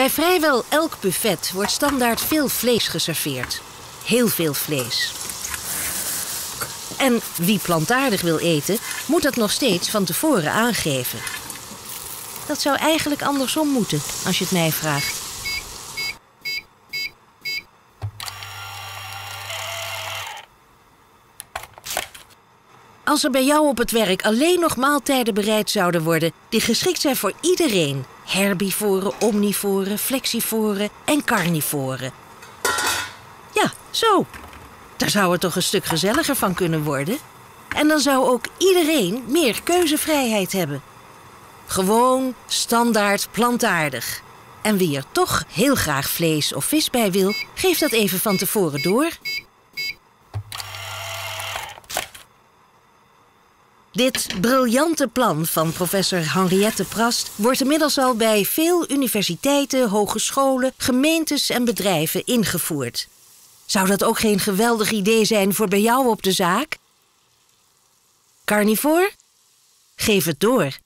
Bij vrijwel elk buffet wordt standaard veel vlees geserveerd. Heel veel vlees. En wie plantaardig wil eten, moet dat nog steeds van tevoren aangeven. Dat zou eigenlijk andersom moeten, als je het mij vraagt. Als er bij jou op het werk alleen nog maaltijden bereid zouden worden die geschikt zijn voor iedereen: herbivoren, omnivoren, flexivoren en carnivoren. Ja, zo. Daar zou het toch een stuk gezelliger van kunnen worden. En dan zou ook iedereen meer keuzevrijheid hebben. Gewoon, standaard, plantaardig. En wie er toch heel graag vlees of vis bij wil, geef dat even van tevoren door. Dit briljante plan van professor Henriette Prast wordt inmiddels al bij veel universiteiten, hogescholen, gemeentes en bedrijven ingevoerd. Zou dat ook geen geweldig idee zijn voor bij jou op de zaak? Carnivore? Geef het door.